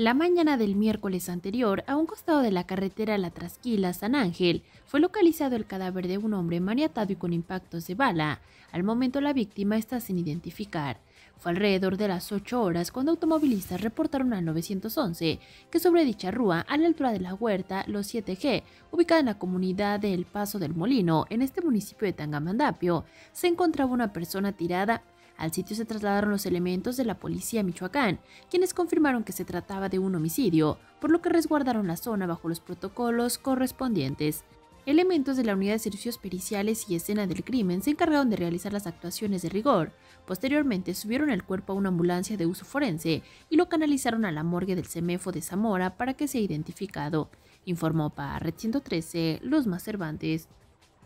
La mañana del miércoles anterior, a un costado de la carretera La Trasquila San Ángel, fue localizado el cadáver de un hombre maniatado y con impactos de bala. Al momento la víctima está sin identificar. Fue alrededor de las 8 horas cuando automovilistas reportaron al 911 que sobre dicha rúa, a la altura de la huerta Los 7G, ubicada en la comunidad de El Paso del Molino, en este municipio de Tangamandapio, se encontraba una persona tirada al sitio se trasladaron los elementos de la policía Michoacán, quienes confirmaron que se trataba de un homicidio, por lo que resguardaron la zona bajo los protocolos correspondientes. Elementos de la Unidad de Servicios Periciales y Escena del Crimen se encargaron de realizar las actuaciones de rigor. Posteriormente subieron el cuerpo a una ambulancia de uso forense y lo canalizaron a la morgue del CEMEFO de Zamora para que sea identificado, informó para Red 113 Luz Más Cervantes.